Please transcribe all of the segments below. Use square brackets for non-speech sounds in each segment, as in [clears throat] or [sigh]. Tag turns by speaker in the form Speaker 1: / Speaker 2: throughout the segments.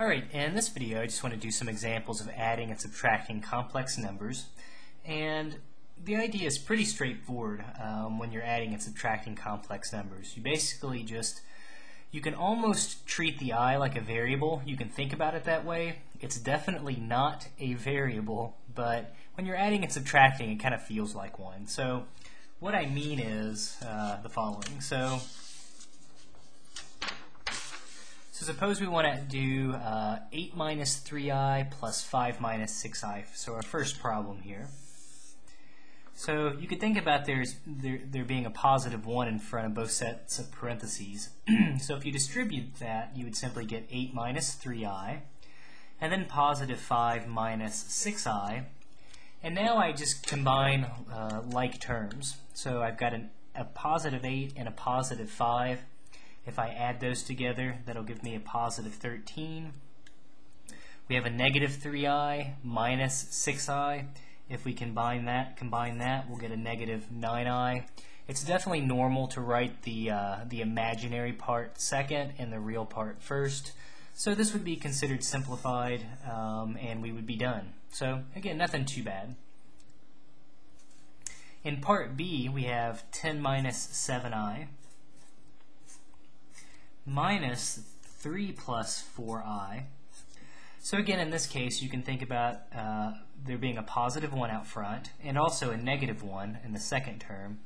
Speaker 1: Alright, in this video I just want to do some examples of adding and subtracting complex numbers. And the idea is pretty straightforward um, when you're adding and subtracting complex numbers. You basically just, you can almost treat the i like a variable. You can think about it that way. It's definitely not a variable, but when you're adding and subtracting it kind of feels like one. So what I mean is uh, the following. So suppose we want to do uh, 8 minus 3i plus 5 minus 6i. So our first problem here. So you could think about there's, there, there being a positive 1 in front of both sets of parentheses. [clears throat] so if you distribute that, you would simply get 8 minus 3i, and then positive 5 minus 6i. And now I just combine uh, like terms. So I've got an, a positive 8 and a positive 5. If I add those together, that'll give me a positive 13. We have a negative 3i minus 6i. If we combine that, combine that, we'll get a negative 9i. It's definitely normal to write the, uh, the imaginary part second and the real part first. So this would be considered simplified, um, and we would be done. So again, nothing too bad. In part B, we have 10 minus 7i minus 3 plus 4i. So again, in this case, you can think about uh, there being a positive 1 out front and also a negative 1 in the second term.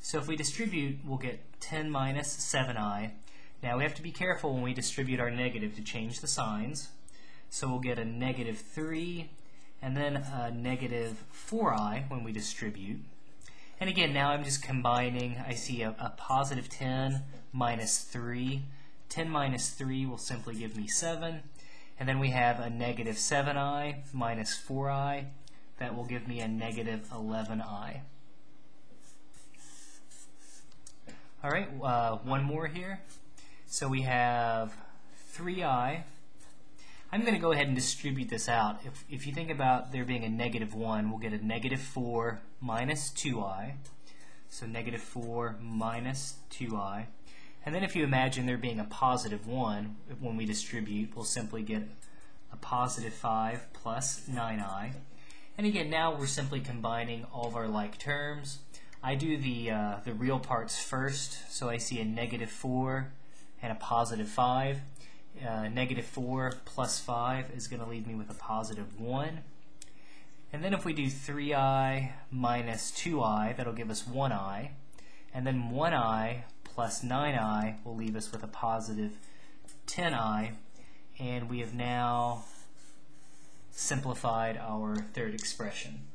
Speaker 1: So if we distribute, we'll get 10 minus 7i. Now we have to be careful when we distribute our negative to change the signs. So we'll get a negative 3 and then a negative 4i when we distribute. And again, now I'm just combining. I see a, a positive 10 minus 3 10 minus 3 will simply give me 7. And then we have a negative 7i minus 4i. That will give me a negative 11i. All right, uh, one more here. So we have 3i. I'm going to go ahead and distribute this out. If, if you think about there being a negative 1, we'll get a negative 4 minus 2i. So negative 4 minus 2i. And then if you imagine there being a positive 1, when we distribute, we'll simply get a positive 5 plus 9i. And again, now we're simply combining all of our like terms. I do the, uh, the real parts first, so I see a negative 4 and a positive 5. Uh, negative 4 plus 5 is going to leave me with a positive 1. And then if we do 3i minus 2i, that'll give us 1i. And then 1i plus 9i will leave us with a positive 10i. And we have now simplified our third expression.